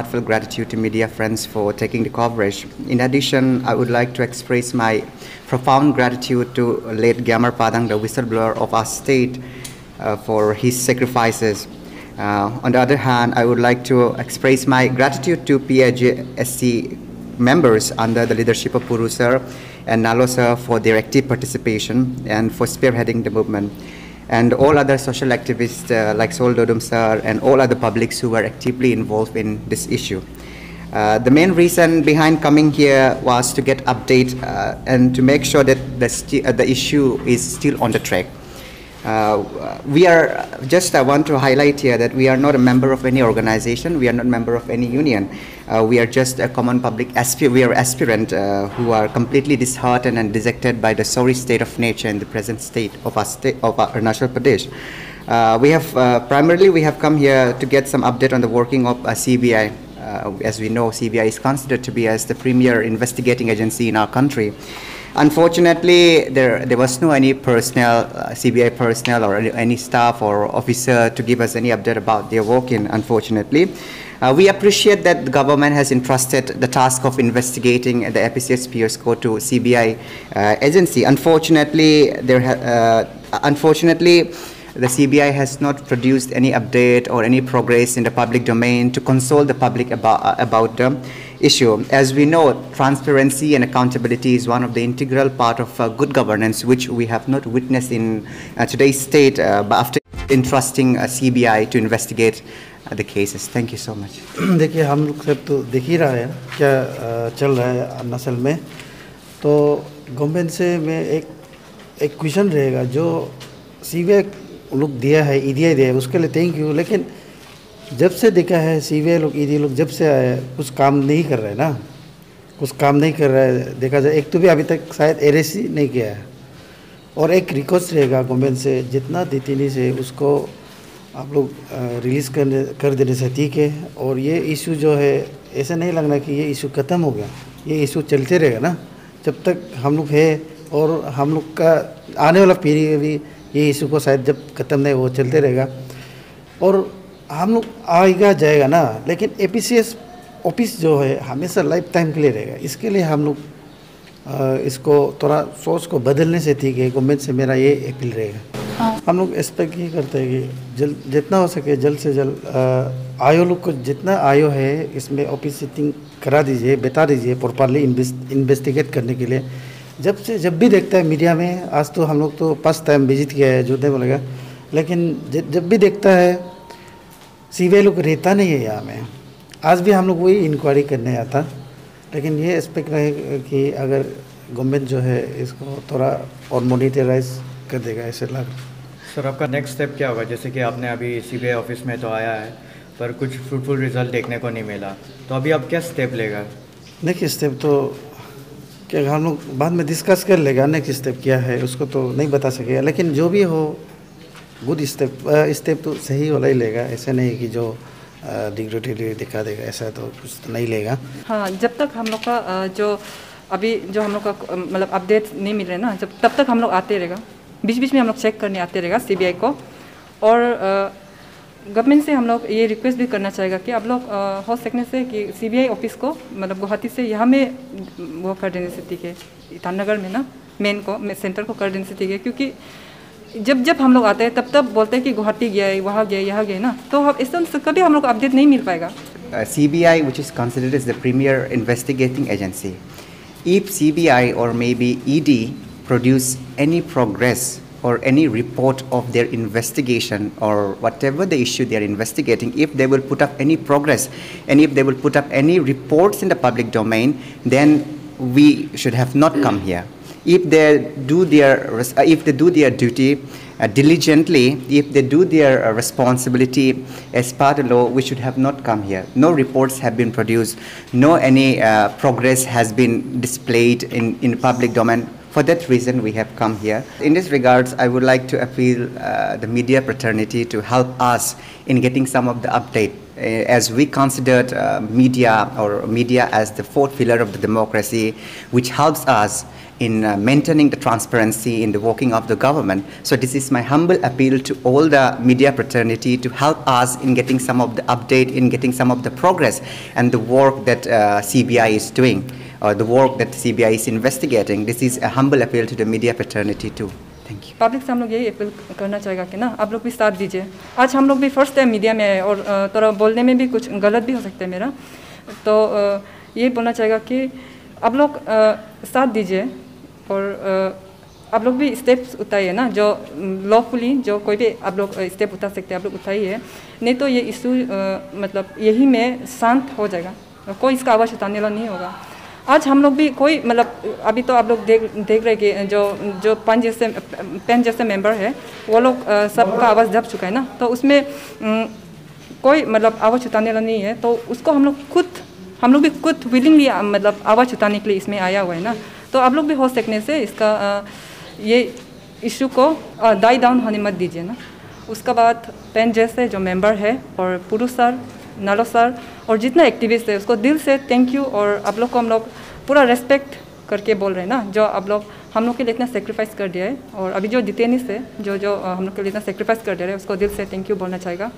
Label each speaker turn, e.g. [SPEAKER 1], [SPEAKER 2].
[SPEAKER 1] Heartfelt gratitude to media friends for taking the coverage. In addition, I would like to express my profound gratitude to late Gyamar Padang, the whistleblower of our state, uh, for his sacrifices. Uh, on the other hand, I would like to express my gratitude to PIJSC members under the leadership of Puru sir and Nalo sir for their active participation and for spearheading the movement. And all other social activists uh, like Sol Dodum sir and all other publics who were actively involved in this issue. Uh, the main reason behind coming here was to get update uh, and to make sure that the, uh, the issue is still on the track. Uh, we are just I want to highlight here that we are not a member of any organization. We are not a member of any union. Uh, we are just a common public We are aspirant uh, who are completely disheartened and dejected by the sorry state of nature and the present state of our state of our Arunachal Pradesh. Uh, we have uh, primarily we have come here to get some update on the working of uh, CBI. As we know, CBI is considered to be as the premier investigating agency in our country. Unfortunately, there, there was no any personnel, uh, CBI personnel or any, staff or officer to give us any update about their working, unfortunately. Uh, we appreciate that the government has entrusted the task of investigating the APCS Pierce Code to CBI uh, agency. Unfortunately, there uh, unfortunately, the CBI has not produced any update or any progress in the public domain to console the public about, uh, about the issue. As we know, transparency and accountability is one of the integral part of uh, good governance, which we have not witnessed in uh, today's state, uh, but after entrusting uh, CBI to investigate uh, the cases. Thank you so much.
[SPEAKER 2] देखिए हम लोग सब तो देख ही रहा है क्या अ, चल रहा है नस्ल में तो गवर्नमेंट से मैं एक एक क्वेश्चन रहेगा जो सी लोग दिया है ई दिया है, उसके लिए थैंक यू लेकिन जब से देखा है सी लोग ई लोग जब से आए, कुछ काम नहीं कर रहे ना। कुछ काम नहीं कर रहा है देखा जाए, एक तो भी अभी तक शायद एरेस ही नहीं किया है। और एक रिक्वेस्ट रहेगा गवर्नमेंट से, जितना देतीनी से उसको आप लोग रिलीज़ करने, कर देने से ठीक है। और ये इशू जो है, ऐसा नहीं लगना कि ये इशू ख़त्म हो गया। ये इशू चलते रहेगा ना। जब तक हम लोग है और हम लोग का आने वाला पीढ़ी भी ये इशू को शायद जब ख़त्म नहीं वो चलते रहेगा। और हम लोग आएगा जाएगा ना लेकिन ए ऑफ़िस जो है हमेशा लाइफ टाइम के लिए रहेगा। इसके लिए हम लोग इसको थोड़ा सोच को बदलने से ठीक है गवर्नमेंट से मेरा ये अपील रहेगा। हाँ। हम लोग एक्सपेक्ट ये करते हैं कि जल्द जितना हो सके जल्द से जल्द आयो लोग को जितना आयो है इसमें ऑफ़िस सिटिंग करा दीजिए बता दीजिए प्रॉपरली इन्वेस्टिगेट करने के लिए। जब से जब भी देखता है मीडिया में आज तो हम लोग तो फ़र्स्ट टाइम विज़िट किया है नहीं बोलेगा लेकिन जब भी देखता है सीबीआई लोग रहता नहीं है यहाँ में। आज भी हम लोग वही इंक्वायरी करने आता लेकिन ये एक्सपेक्ट रहे कि अगर गवर्नमेंट जो है इसको थोड़ा और मोनिटराइज कर देगा ऐसे लग
[SPEAKER 3] सर आपका नेक्स्ट स्टेप क्या होगा? जैसे कि आपने अभी सी ऑफ़िस में तो आया है पर कुछ फ्रूटफुल रिज़ल्ट देखने को नहीं मिला। तो अभी आप क्या स्टेप लेगा?
[SPEAKER 2] नेक्स्ट स्टेप तो क्या हम लोग बाद में डिस्कस कर लेगा नेक्स्ट स्टेप क्या है, उसको तो नहीं बता सकेगा। लेकिन जो भी हो गुड स्टेप स्टेप तो सही वाला ही लेगा। ऐसे नहीं कि जो डिग्रेटिवली दिखा देगा, ऐसा तो कुछ तो नहीं लेगा।
[SPEAKER 4] हाँ जब तक हम लोग का जो अभी जो हम लोग का मतलब अपडेट नहीं मिल रहे ना, जब, तब तक हम लोग आते रहेगा। बीच बीच में हम लोग चेक करने आते रहेगा सीबीआई को। और गवर्नमेंट से हम लोग ये रिक्वेस्ट भी करना चाहेगा कि आप लोग हो सकने से कि सीबीआई ऑफ़िस को मतलब गुवाहाटी से यहाँ में वो कर देने से ठीक है। ईटानगर में ना मेन को सेंटर को कर देने से ठीक है। क्योंकि जब जब हम लोग आते हैं तब तब बोलते हैं कि गुवाहाटी गया है वहाँ गया यहाँ गया ना। तो हम इस तरह से कभी हम लोग अपडेट नहीं मिल पाएगा।
[SPEAKER 1] Uh, is the premier investigating agency the C B I और may be E D produce any progress or any report of their investigation or whatever the issue they are investigating, if they will put up any progress and if they will put up any reports in the public domain, then we should have not come here. If they do their uh, if they do their duty uh, diligently, if they do their uh, responsibility as part of law, we should have not come here. No reports have been produced, no any uh, progress has been displayed in, in public domain. For that reason, we have come here. In this regards, I would like to appeal uh, the media fraternity to help us in getting some of the update uh, as we considered uh, media or media as the fourth pillar of the democracy, which helps us in uh, maintaining the transparency in the working of the government. So this is my humble appeal to all the media fraternity to help us in getting some of the update, in getting some of the progress and the work that uh, CBI is doing, or the work that CBI is investigating. This is a humble appeal to the media fraternity too. Thank you.
[SPEAKER 4] Public से हम लोग यही appeal करना चाहेगा कि ना, आप लोग भी साथ दीजिए आज हम लोग भी फ़र्स्ट टाइम मीडिया में आए और थोड़ा बोलने में भी कुछ गलत भी हो सकता है मेरा तो ये बोलना चाहेगा कि आप लोग साथ दीजिए और आप लोग भी स्टेप्स उठाइए ना, जो लॉफुली जो कोई भी आप लोग स्टेप उठा सकते हैं, आप लोग उठाइए नहीं तो ये इशू मतलब यही में शांत हो जाएगा कोई इसका आवाज़ उठाने वाला नहीं होगा आज हम लोग भी कोई मतलब अभी तो आप लोग देख देख रहे कि जो जो पंच जैसे पेन जैसे मेंबर है, वो लोग सबका आवाज़ दब चुका है ना? तो उसमें कोई मतलब आवाज़ उठाने वाला नहीं है तो उसको हम लोग खुद, हम लोग भी खुद विलिंगली मतलब आवाज़ उठाने के लिए इसमें आया हुआ है ना? तो आप लोग भी हो सकने से इसका ये इशू को दाई डाउन होने मत दीजिए ना? उसका बाद पेन जैसे जो मेंबर है, और पुरुष सर, नालो सर और जितना एक्टिविस्ट है, उसको दिल से थैंक यू और आप लोग को हम लोग पूरा रेस्पेक्ट करके बोल रहे हैं ना, जो आप लोग, हम लोग के लिए इतना सेक्रीफाइस कर दिया है और अभी जो डिटेनिस है, जो जो हम लोग के लिए इतना सेक्रीफाइस कर दे रहे हैं, उसको दिल से थैंक यू बोलना चाहेगा।